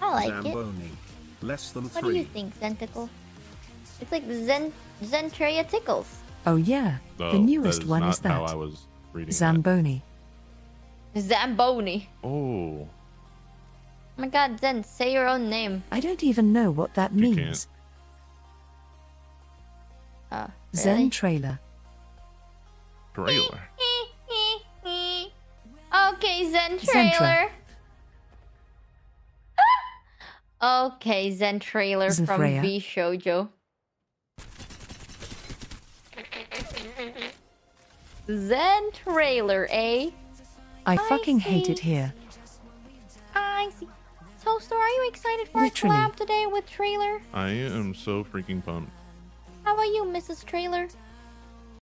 I like it. Less than What do you three. think, Zenticle? It's like Zen Zentreya Tickles. Oh yeah, No, the newest that is one not is that. how I was reading that. Zamboni. Zamboni. Oh, Oh my god, Zen, say your own name. I don't even know what that You means. Uh, Zen trailer. trailer. okay, Zen Zentra. Okay, Zen trailer from Zafreya. V Shoujo. Zen trailer, eh? I I fucking hate it here. I see. Toaster, are you excited for Literally. a collab today with Trailer? I am so freaking pumped. How about you, Mrs. Trailer?